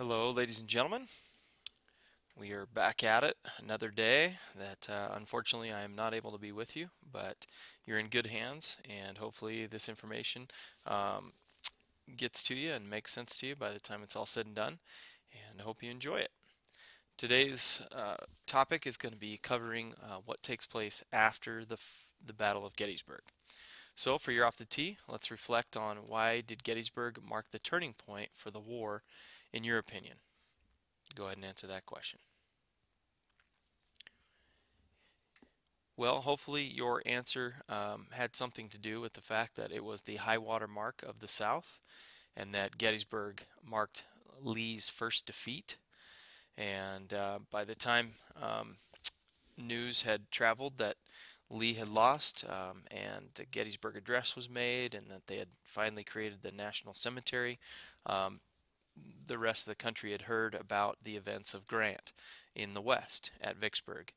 Hello, ladies and gentlemen. We are back at it another day that uh, unfortunately I am not able to be with you, but you're in good hands, and hopefully this information um, gets to you and makes sense to you by the time it's all said and done, and I hope you enjoy it. Today's uh, topic is going to be covering uh, what takes place after the, the Battle of Gettysburg. So for your off the tee, let's reflect on why did Gettysburg mark the turning point for the war in your opinion? Go ahead and answer that question. Well, hopefully your answer um, had something to do with the fact that it was the high water mark of the South and that Gettysburg marked Lee's first defeat. And uh, by the time um, news had traveled that Lee had lost um, and the Gettysburg Address was made and that they had finally created the National Cemetery, um, the rest of the country had heard about the events of Grant in the West at Vicksburg.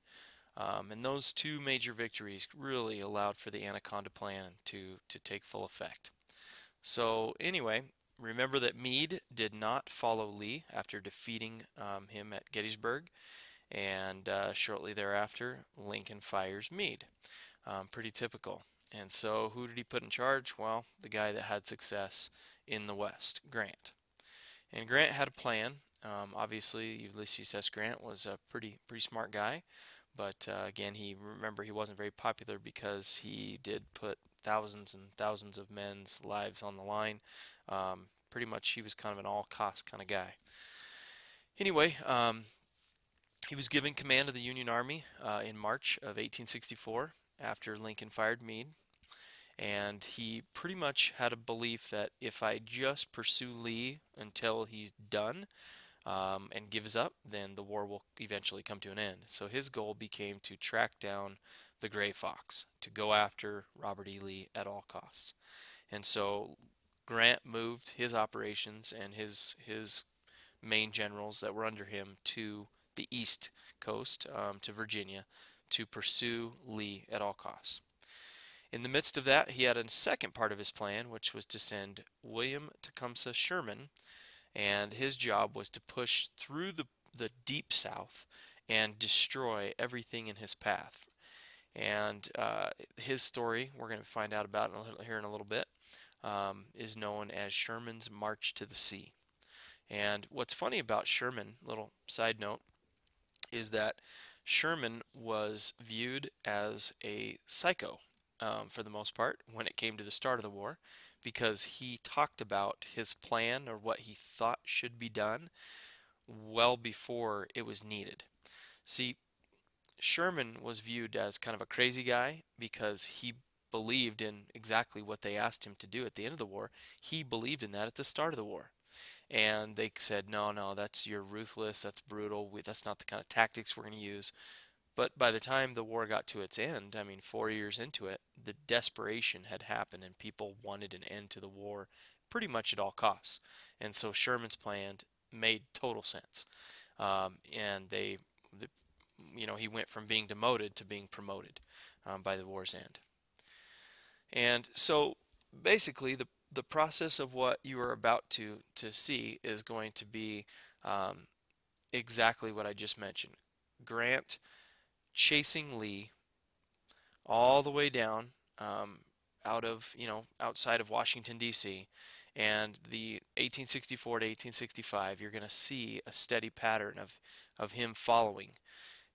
Um, and those two major victories really allowed for the Anaconda Plan to, to take full effect. So anyway, remember that Meade did not follow Lee after defeating um, him at Gettysburg. And uh, shortly thereafter, Lincoln fires Meade. Um, pretty typical. And so who did he put in charge? Well, the guy that had success in the West, Grant. And Grant had a plan. Um, obviously, Ulysses S. Grant was a pretty pretty smart guy, but uh, again, he remember he wasn't very popular because he did put thousands and thousands of men's lives on the line. Um, pretty much, he was kind of an all-cost kind of guy. Anyway, um, he was given command of the Union Army uh, in March of 1864 after Lincoln fired Meade and he pretty much had a belief that if I just pursue Lee until he's done um, and gives up, then the war will eventually come to an end. So his goal became to track down the Gray Fox, to go after Robert E. Lee at all costs. And so Grant moved his operations and his his main generals that were under him to the east coast, um, to Virginia, to pursue Lee at all costs. In the midst of that, he had a second part of his plan, which was to send William Tecumseh Sherman, and his job was to push through the, the deep south and destroy everything in his path. And uh, his story, we're going to find out about here in a little bit, um, is known as Sherman's March to the Sea. And what's funny about Sherman, little side note, is that Sherman was viewed as a psycho um, for the most part when it came to the start of the war because he talked about his plan or what he thought should be done well before it was needed. See, Sherman was viewed as kind of a crazy guy because he believed in exactly what they asked him to do at the end of the war. He believed in that at the start of the war. And they said, no, no, that's you're ruthless, that's brutal, we, that's not the kind of tactics we're going to use. But by the time the war got to its end, I mean, four years into it, the desperation had happened and people wanted an end to the war pretty much at all costs. And so Sherman's plan made total sense. Um, and they, the, you know, he went from being demoted to being promoted um, by the war's end. And so basically, the, the process of what you are about to, to see is going to be um, exactly what I just mentioned. Grant chasing Lee all the way down um, out of, you know, outside of Washington, D.C. And the 1864 to 1865, you're going to see a steady pattern of, of him following.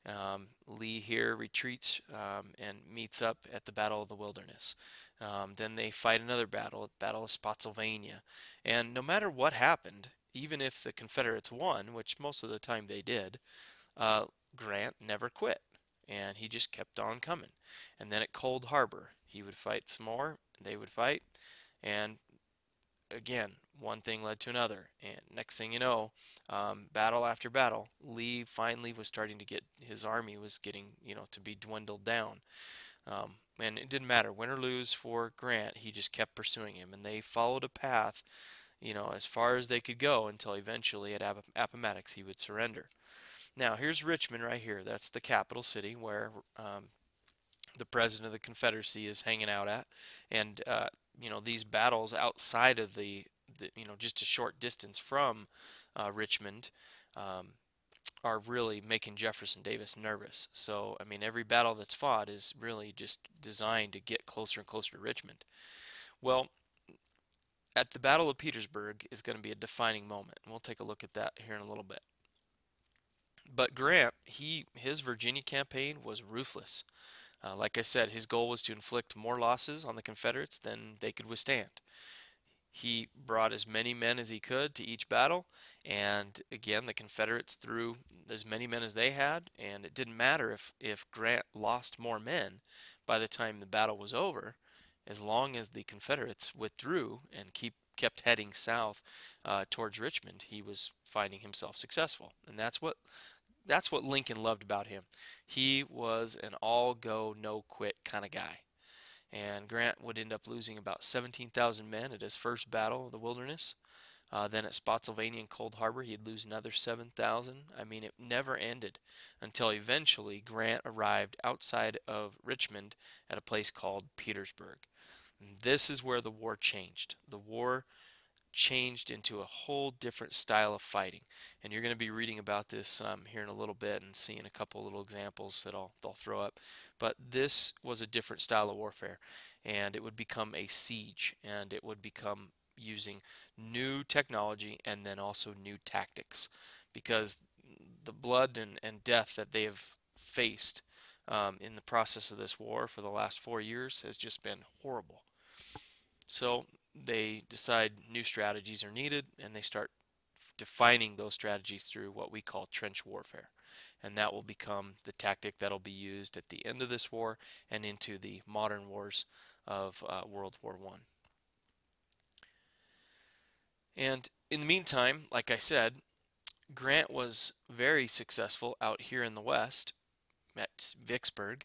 Um, Lee here retreats um, and meets up at the Battle of the Wilderness. Um, then they fight another battle, Battle of Spotsylvania. And no matter what happened, even if the Confederates won, which most of the time they did, uh, Grant never quit and he just kept on coming. And then at Cold Harbor, he would fight some more, they would fight, and again, one thing led to another. And next thing you know, um, battle after battle, Lee finally was starting to get his army was getting, you know, to be dwindled down. Um, and it didn't matter win or lose for Grant, he just kept pursuing him, and they followed a path, you know, as far as they could go until eventually at App Appomattox he would surrender. Now, here's Richmond right here. That's the capital city where um, the president of the Confederacy is hanging out at. And, uh, you know, these battles outside of the, the, you know, just a short distance from uh, Richmond um, are really making Jefferson Davis nervous. So, I mean, every battle that's fought is really just designed to get closer and closer to Richmond. Well, at the Battle of Petersburg is going to be a defining moment, and we'll take a look at that here in a little bit. But Grant, he his Virginia campaign was ruthless. Uh, like I said, his goal was to inflict more losses on the Confederates than they could withstand. He brought as many men as he could to each battle, and again, the Confederates threw as many men as they had, and it didn't matter if, if Grant lost more men by the time the battle was over, as long as the Confederates withdrew and keep kept heading south uh, towards Richmond, he was finding himself successful, and that's what that's what Lincoln loved about him. He was an all go, no quit kind of guy. And Grant would end up losing about 17,000 men at his first battle of the wilderness. Uh, then at Spotsylvania and Cold Harbor, he'd lose another 7,000. I mean, it never ended until eventually Grant arrived outside of Richmond at a place called Petersburg. And this is where the war changed. The war changed into a whole different style of fighting. And you're going to be reading about this um, here in a little bit and seeing a couple little examples that I'll, I'll throw up. But this was a different style of warfare. And it would become a siege. And it would become using new technology and then also new tactics. Because the blood and, and death that they have faced um, in the process of this war for the last four years has just been horrible. So they decide new strategies are needed and they start defining those strategies through what we call trench warfare. And that will become the tactic that will be used at the end of this war and into the modern wars of uh, World War One. And in the meantime, like I said, Grant was very successful out here in the West at Vicksburg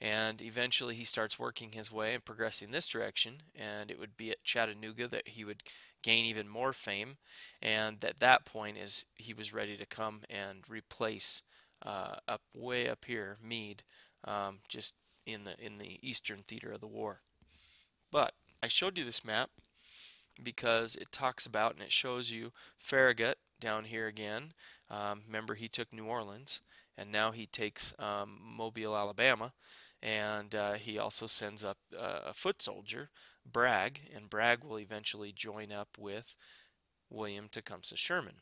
and eventually he starts working his way and progressing this direction and it would be at Chattanooga that he would gain even more fame and at that point is he was ready to come and replace uh, up way up here Meade um, just in the in the eastern theater of the war. But I showed you this map because it talks about and it shows you Farragut down here again. Um, remember he took New Orleans and now he takes um, Mobile Alabama and uh, he also sends up uh, a foot soldier, Bragg, and Bragg will eventually join up with William Tecumseh Sherman.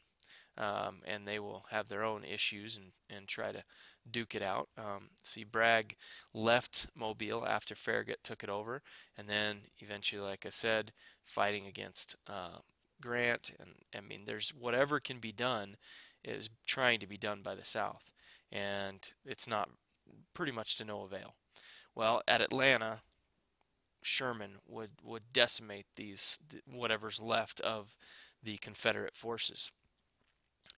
Um, and they will have their own issues and, and try to duke it out. Um, see, Bragg left Mobile after Farragut took it over, and then eventually, like I said, fighting against uh, Grant. And I mean, there's whatever can be done is trying to be done by the South, and it's not pretty much to no avail. Well, at Atlanta, Sherman would, would decimate these whatever's left of the Confederate forces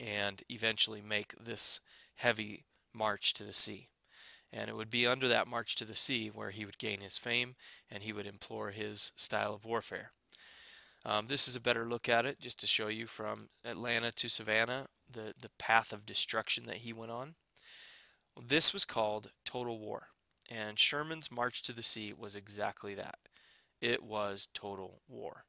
and eventually make this heavy march to the sea. And it would be under that march to the sea where he would gain his fame and he would implore his style of warfare. Um, this is a better look at it just to show you from Atlanta to Savannah the, the path of destruction that he went on. This was called total war. And Sherman's march to the sea was exactly that. It was total war.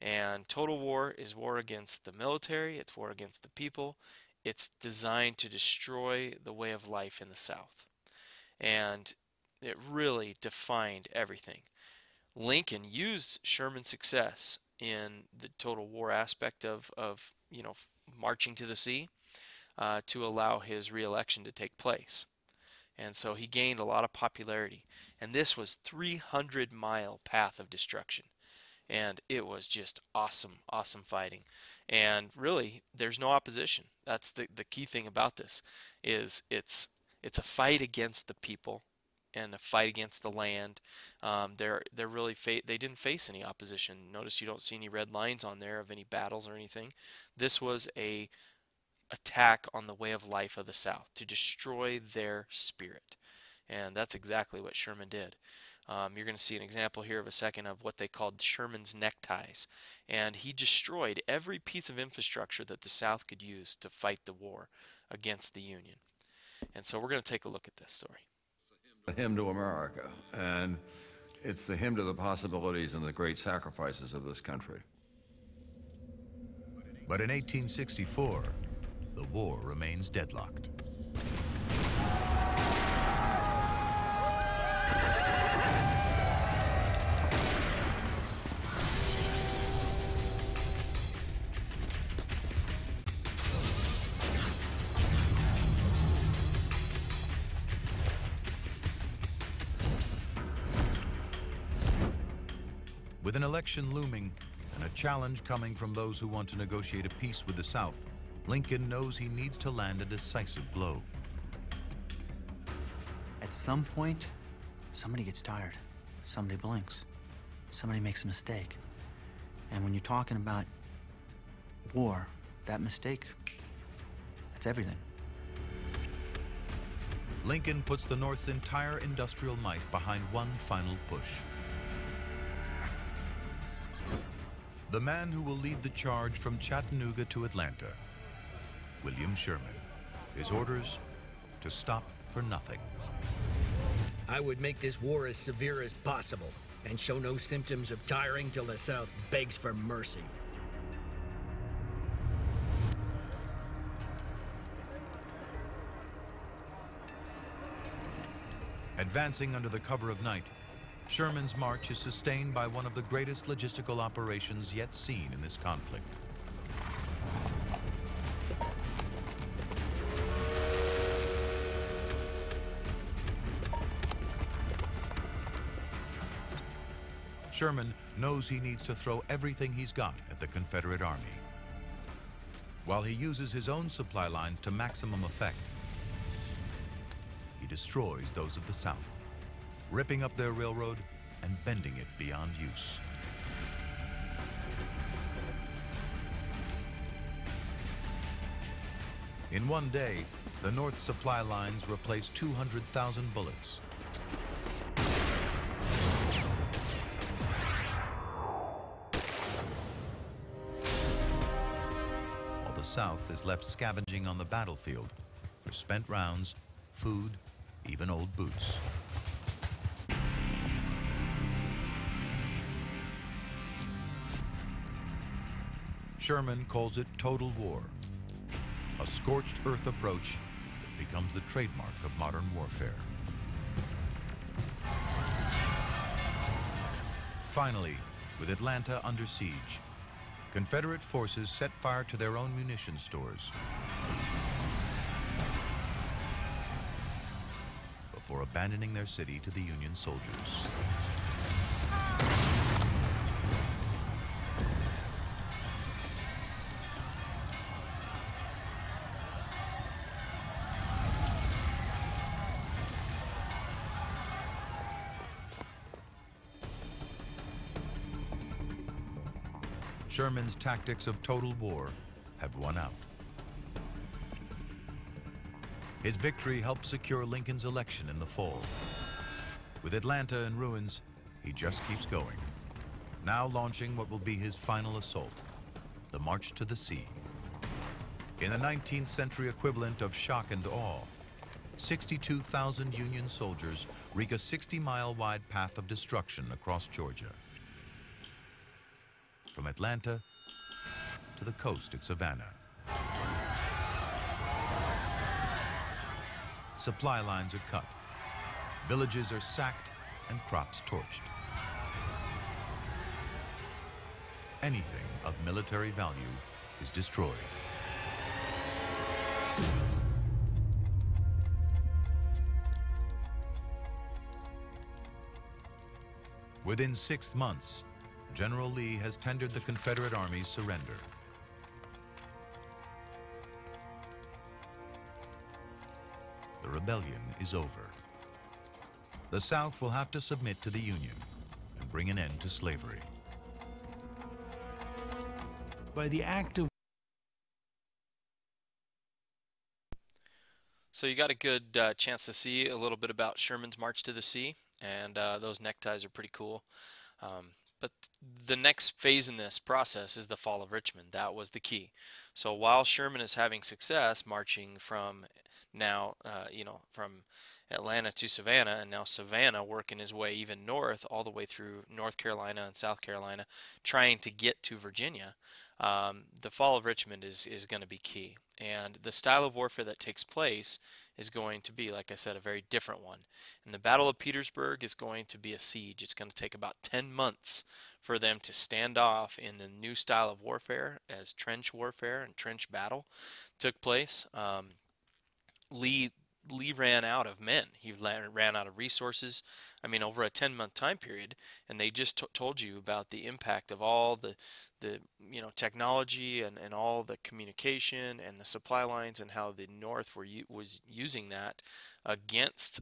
And total war is war against the military, it's war against the people. It's designed to destroy the way of life in the South. And it really defined everything. Lincoln used Sherman's success in the total war aspect of, of you know, marching to the sea uh, to allow his reelection to take place. And so he gained a lot of popularity. And this was 300 mile path of destruction. And it was just awesome, awesome fighting. And really, there's no opposition. That's the, the key thing about this is it's it's a fight against the people and a fight against the land. Um, they're they're really they didn't face any opposition. Notice you don't see any red lines on there of any battles or anything. This was a attack on the way of life of the South, to destroy their spirit. And that's exactly what Sherman did. Um, you're going to see an example here of a second of what they called Sherman's neckties. And he destroyed every piece of infrastructure that the South could use to fight the war against the Union. And so we're going to take a look at this story. The hymn to America, and it's the hymn to the possibilities and the great sacrifices of this country. But in 1864, the war remains deadlocked. With an election looming and a challenge coming from those who want to negotiate a peace with the South, Lincoln knows he needs to land a decisive blow. At some point, somebody gets tired. Somebody blinks. Somebody makes a mistake. And when you're talking about war, that mistake, that's everything. Lincoln puts the North's entire industrial might behind one final push. The man who will lead the charge from Chattanooga to Atlanta, William Sherman. His orders to stop for nothing. I would make this war as severe as possible and show no symptoms of tiring till the South begs for mercy. Advancing under the cover of night, Sherman's march is sustained by one of the greatest logistical operations yet seen in this conflict. Sherman knows he needs to throw everything he's got at the Confederate Army. While he uses his own supply lines to maximum effect, he destroys those of the South, ripping up their railroad and bending it beyond use. In one day, the North supply lines replaced 200,000 bullets. South is left scavenging on the battlefield for spent rounds, food, even old boots. Sherman calls it total war, a scorched earth approach that becomes the trademark of modern warfare. Finally, with Atlanta under siege, Confederate forces set fire to their own munition stores before abandoning their city to the Union soldiers. Sherman's tactics of total war have won out. His victory helped secure Lincoln's election in the fall. With Atlanta in ruins, he just keeps going, now launching what will be his final assault, the March to the Sea. In the 19th century equivalent of shock and awe, 62,000 Union soldiers wreak a 60-mile wide path of destruction across Georgia. From Atlanta to the coast at Savannah. Supply lines are cut. Villages are sacked and crops torched. Anything of military value is destroyed. Within six months, General Lee has tendered the Confederate Army's surrender. The rebellion is over. The South will have to submit to the Union and bring an end to slavery. By the act of So you got a good uh, chance to see a little bit about Sherman's March to the Sea, and uh, those neckties are pretty cool. Um, but the next phase in this process is the fall of Richmond. That was the key. So while Sherman is having success marching from now, uh, you know, from Atlanta to Savannah, and now Savannah working his way even north, all the way through North Carolina and South Carolina, trying to get to Virginia. Um, the fall of Richmond is, is going to be key. And the style of warfare that takes place is going to be, like I said, a very different one. And the Battle of Petersburg is going to be a siege. It's going to take about 10 months for them to stand off in the new style of warfare as trench warfare and trench battle took place. Um, Lee Lee ran out of men. He ran out of resources. I mean, over a 10 month time period, and they just told you about the impact of all the the you know technology and, and all the communication and the supply lines and how the North were was using that against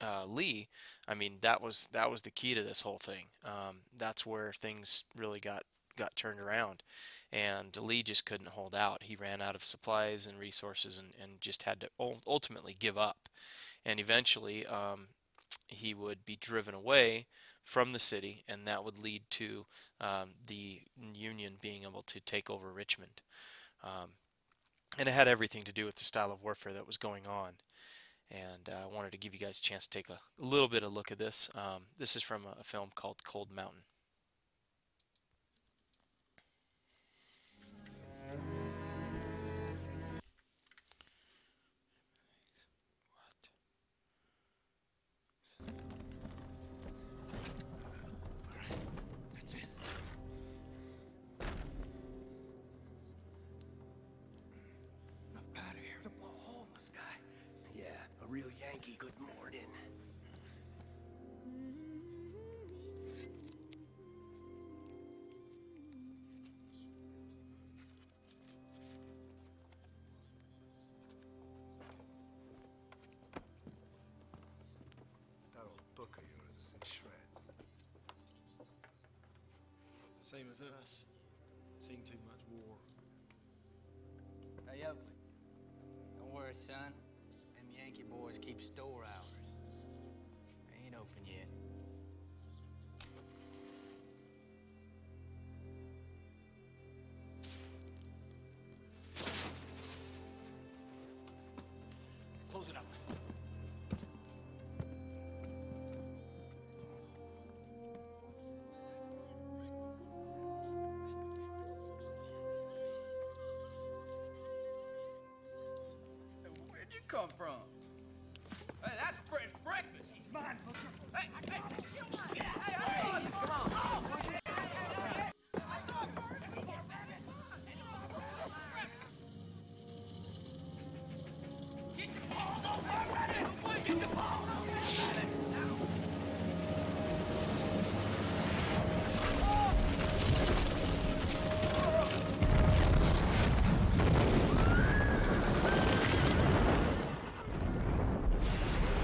uh, Lee. I mean, that was that was the key to this whole thing. Um, that's where things really got got turned around, and Lee just couldn't hold out. He ran out of supplies and resources, and, and just had to ultimately give up. And eventually, um, he would be driven away from the city, and that would lead to um, the Union being able to take over Richmond. Um, and it had everything to do with the style of warfare that was going on. And uh, I wanted to give you guys a chance to take a little bit of look at this. Um, this is from a, a film called Cold Mountain. Same as us. Seen too much war. Hey, Oakley. Don't worry, son. Them Yankee boys keep store hours. Come from?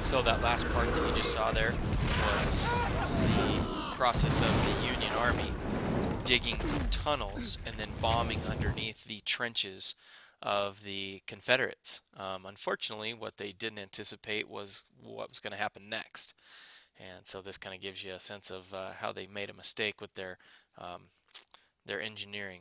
So that last part that you just saw there was the process of the Union Army digging tunnels and then bombing underneath the trenches of the Confederates. Um, unfortunately, what they didn't anticipate was what was going to happen next. And so this kind of gives you a sense of uh, how they made a mistake with their um, their engineering.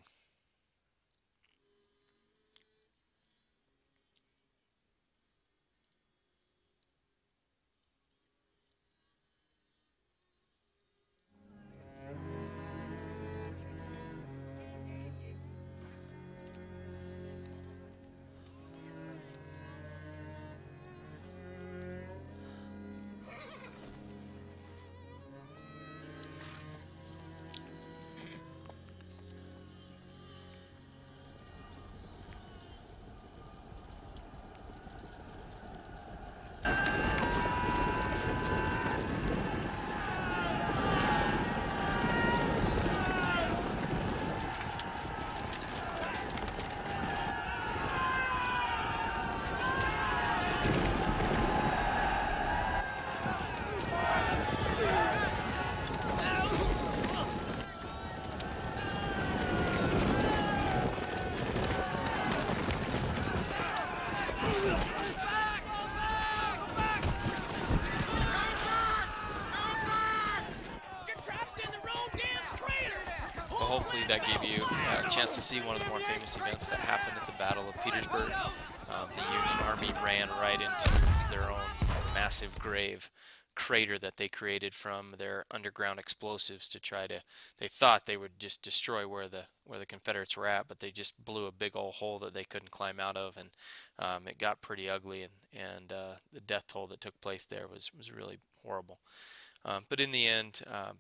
Hopefully that gave you a chance to see one of the more famous events that happened at the Battle of Petersburg. Um, the Union Army ran right into their own massive grave crater that they created from their underground explosives to try to they thought they would just destroy where the where the Confederates were at but they just blew a big old hole that they couldn't climb out of and um, it got pretty ugly and and uh, the death toll that took place there was was really horrible um, but in the end um,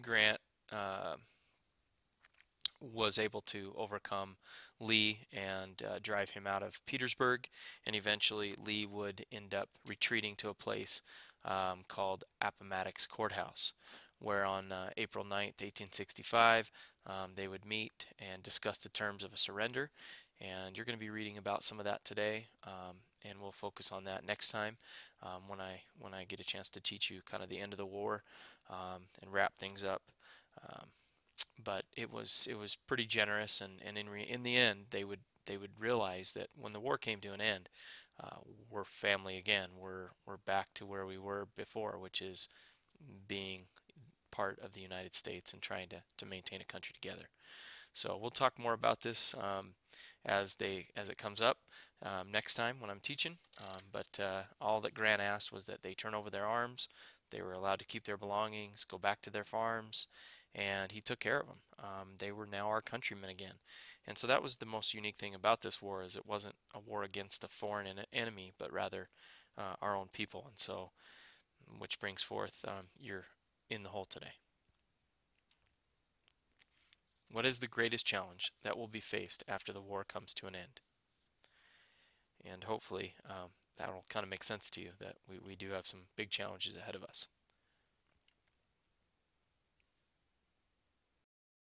Grant uh, was able to overcome Lee and uh, drive him out of Petersburg, and eventually Lee would end up retreating to a place um, called Appomattox Courthouse, where on uh, April 9th, 1865, um, they would meet and discuss the terms of a surrender. And you're going to be reading about some of that today, um, and we'll focus on that next time um, when I when I get a chance to teach you kind of the end of the war um, and wrap things up um, but it was it was pretty generous and, and in in the end they would they would realize that when the war came to an end uh, we're family again. We're we're back to where we were before which is being part of the United States and trying to, to maintain a country together. So we'll talk more about this um, as they as it comes up um, next time when I'm teaching. Um, but uh, all that Grant asked was that they turn over their arms. They were allowed to keep their belongings go back to their farms and he took care of them. Um, they were now our countrymen again. And so that was the most unique thing about this war is it wasn't a war against a foreign enemy, but rather uh, our own people. And so, which brings forth um, you're in the hole today. What is the greatest challenge that will be faced after the war comes to an end? And hopefully um, that will kind of make sense to you that we, we do have some big challenges ahead of us.